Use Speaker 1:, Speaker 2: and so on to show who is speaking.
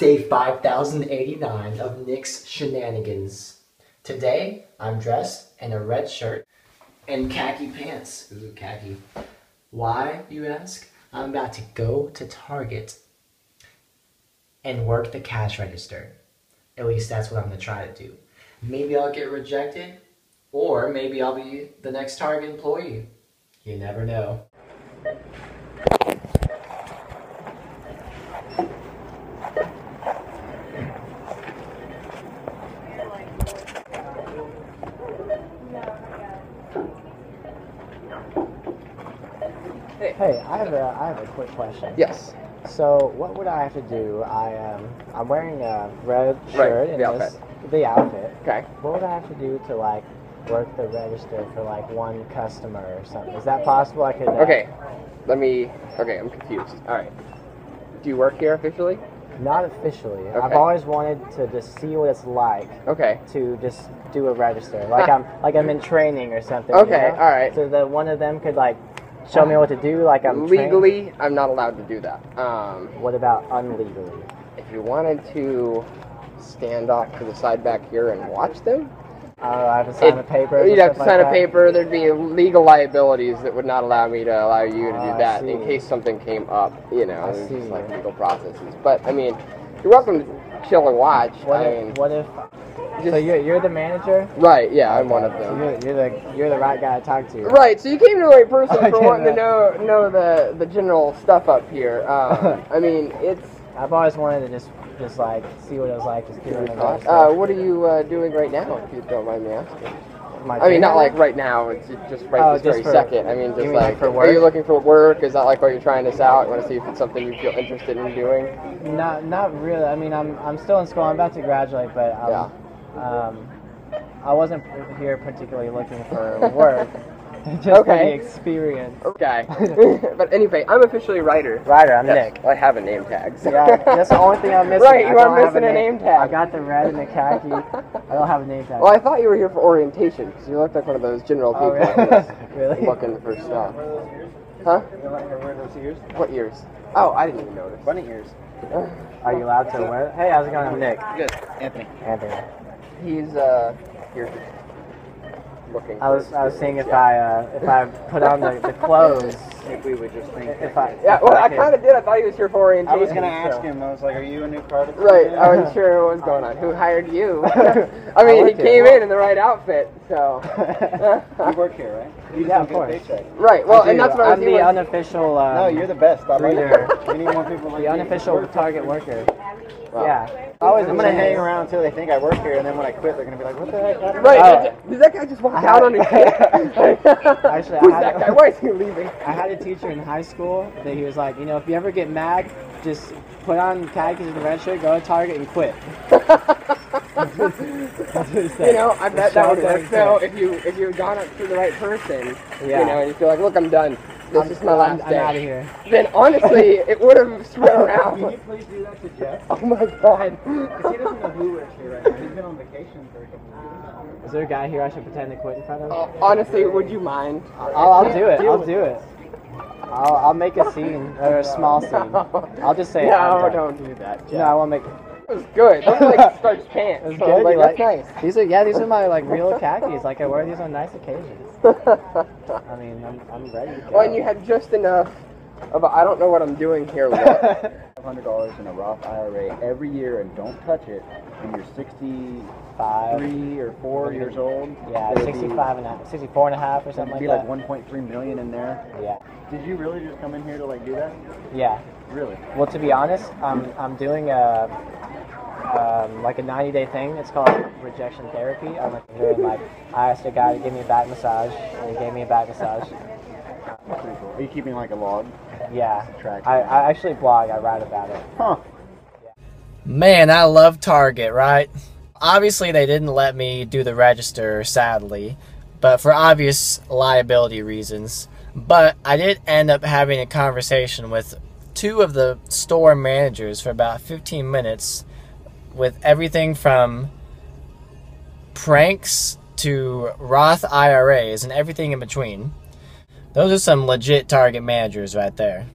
Speaker 1: Day 5089 of Nick's Shenanigans. Today, I'm dressed in a red shirt and khaki pants. Ooh, khaki. Why, you ask? I'm about to go to Target and work the cash register. At least that's what I'm to try to do. Maybe I'll get rejected, or maybe I'll be the next Target employee. You never know.
Speaker 2: Hey, I have a I have a quick question.
Speaker 3: Yes.
Speaker 2: So, what would I have to do? I um I'm wearing a red shirt
Speaker 3: the
Speaker 2: and
Speaker 3: outfit.
Speaker 2: this the outfit.
Speaker 3: Okay.
Speaker 2: What would I have to do to like work the register for like one customer or something? Is that possible? I could. Uh,
Speaker 3: Okay. Let me. Okay, I'm confused. All right. Do you work here officially?
Speaker 2: Not officially. I've always wanted to just see what it's like
Speaker 3: Okay.
Speaker 2: to just do a register, like I'm like I'm in training or something. you
Speaker 3: Okay,
Speaker 2: know?
Speaker 3: all right.
Speaker 2: So that one of them could like show me what to do, like I'm trained.
Speaker 3: Legally, I'm not allowed to do that. Um,
Speaker 2: What about unlegally?
Speaker 3: if you wanted to stand off to the side back here and watch them,
Speaker 2: Uh, I have to sign
Speaker 3: it-
Speaker 2: a paper.
Speaker 3: You'd have to sign
Speaker 2: like
Speaker 3: a paper. There'd be legal liabilities that would not allow me to allow you to
Speaker 2: Oh,
Speaker 3: do that in case something came up. You know,
Speaker 2: I
Speaker 3: just
Speaker 2: see.
Speaker 3: like legal processes. But I mean, you're welcome to chill and watch.
Speaker 2: What
Speaker 3: I
Speaker 2: if?
Speaker 3: mean,
Speaker 2: What if?
Speaker 3: just-
Speaker 2: so you're, you're the manager.
Speaker 3: right? Yeah, I'm one of
Speaker 2: So
Speaker 3: them.
Speaker 2: you're, you're the you're the right guy to talk to.
Speaker 3: Right, so you came to the right person
Speaker 2: I
Speaker 3: for wanting to know know the the general stuff up here. Um, I mean, it's.
Speaker 2: I've always wanted to just just like see what it was like just the
Speaker 3: Uh, what are you uh, doing right now, if you don't mind me asking?
Speaker 2: My
Speaker 3: I mean, not like right now. It's just right
Speaker 2: Oh,
Speaker 3: this
Speaker 2: just
Speaker 3: very
Speaker 2: for-
Speaker 3: second. I mean, just
Speaker 2: mean,
Speaker 3: like,
Speaker 2: like, for
Speaker 3: are you looking for work? Is that like why you're trying this out? You want to see if it's something you feel interested in doing?
Speaker 2: Not not really. I mean, I'm I'm still in school. I'm about to graduate, but um, um, I wasn't here particularly looking for work. just for the
Speaker 3: Okay.
Speaker 2: experience.
Speaker 3: Okay. but anyway, I'm officially writer.
Speaker 2: Ryder, I'm
Speaker 3: Yes,
Speaker 2: Nick.
Speaker 3: I have a name tag. So.
Speaker 2: Yeah, that's the only thing I'm missing.
Speaker 3: Right,
Speaker 2: I
Speaker 3: you are missing a name tag.
Speaker 2: I got the red and the khaki. I don't have a name tag.
Speaker 3: Well, I thought you were here for orientation because you looked like one of those general people.
Speaker 2: Oh,
Speaker 3: people
Speaker 2: really?
Speaker 3: who's
Speaker 2: really?
Speaker 3: looking for stuff. Huh?
Speaker 2: wear those ears?
Speaker 3: What ears? Oh, I didn't even notice.
Speaker 2: Bunny ears. Are you allowed to wear? Hey, how's it going? I'm Nick.
Speaker 3: Good.
Speaker 2: Anthony. Anthony.
Speaker 3: He's uh here looking.
Speaker 2: I was I was seeing if I uh, if I put on the, the clothes.
Speaker 4: If we would just think.
Speaker 2: If I
Speaker 3: Yeah, well, I
Speaker 2: could-
Speaker 3: kind of did. I thought he was here for orientation.
Speaker 4: I
Speaker 3: orientation.
Speaker 4: was gonna ask
Speaker 3: so-
Speaker 4: him. I was like, "Are you a new card?"
Speaker 3: Right, I wasn't sure what was going on. Who hired you? I
Speaker 2: I
Speaker 3: mean, he
Speaker 2: work here.
Speaker 3: came in in the right outfit, so.
Speaker 4: You work here, right? You
Speaker 2: Yeah, of course.
Speaker 4: paycheck.
Speaker 3: right, well, and that's what I
Speaker 2: I'm
Speaker 3: was
Speaker 2: the
Speaker 3: doing.
Speaker 2: unofficial. Um,
Speaker 4: No, you're the best. I like
Speaker 2: breeder.
Speaker 4: it. We need more people like
Speaker 2: the
Speaker 4: you.
Speaker 2: unofficial target worker.
Speaker 3: Wow.
Speaker 2: Yeah. Always
Speaker 4: I'm gonna hang around until they think I work here, and then when I quit, they're gonna be like, "What the heck?"
Speaker 3: Right,
Speaker 2: Oh.
Speaker 3: did, did that guy just walk out on his head?
Speaker 2: Actually, I
Speaker 3: Who's
Speaker 2: had-
Speaker 3: that guy? Why is he leaving?
Speaker 2: I had a teacher in high school that he was like, you know, if you ever get mad, just put on khakis and a red shirt, go to Target and quit. That's what he said.
Speaker 3: You know, I bet that
Speaker 2: show
Speaker 3: would
Speaker 2: up
Speaker 3: work
Speaker 2: and
Speaker 3: though if you if you had gone up to the right person.
Speaker 2: Yeah.
Speaker 3: You know, and you feel like, look, I'm done. This
Speaker 2: I'm,
Speaker 3: is my last
Speaker 2: I'm,
Speaker 3: day.
Speaker 2: I'm out of here.
Speaker 3: Then honestly, it would have spread
Speaker 4: Can you please do that to Jeff?
Speaker 3: oh my god.
Speaker 4: Because he doesn't know who works here right now. He's been on vacation for a couple of years.
Speaker 2: Is there a guy here I should pretend to quit in front of?
Speaker 3: Uh, honestly, would you mind?
Speaker 2: I'll, I'll do it. I'll do it. I'll, I'll make a scene or a no, small scene. I'll just say.
Speaker 3: No, don't do that. Jeff.
Speaker 2: No, I won't make.
Speaker 3: It was good. Those like starch pants.
Speaker 2: It was
Speaker 3: so
Speaker 2: good.
Speaker 3: Like, that's nice.
Speaker 2: These are yeah. These are my like real khakis. Like I wear these on nice occasions. I mean, I'm, I'm ready.
Speaker 3: Well, and you had just enough of I don't know what I'm doing here.
Speaker 4: $500 in a Roth IRA every year and don't touch it when you're
Speaker 2: 65
Speaker 4: or four years old.
Speaker 2: Yeah,
Speaker 4: 65 be,
Speaker 2: and a, half, 64 and a half or something it'd
Speaker 4: be
Speaker 2: like,
Speaker 4: 1.3 million in there.
Speaker 2: Yeah.
Speaker 4: Did you really just come in here to like do that?
Speaker 2: Yeah.
Speaker 4: Really?
Speaker 2: Well, to be honest, I'm, I'm doing a, um, like a 90 day thing. It's called rejection therapy. I'm like doing like I asked a guy to give me a back massage and he gave me a back massage.
Speaker 4: Are you keeping like a log?
Speaker 2: Yeah,
Speaker 4: Track.
Speaker 2: I, I actually blog. I write about it.
Speaker 4: Huh.
Speaker 1: Man, I love Target, right? Obviously, they didn't let me do the register, sadly, but for obvious liability reasons. But I did end up having a conversation with two of the store managers for about 15 minutes with everything from pranks to Roth IRAs and everything in between. Those are some legit Target managers right there.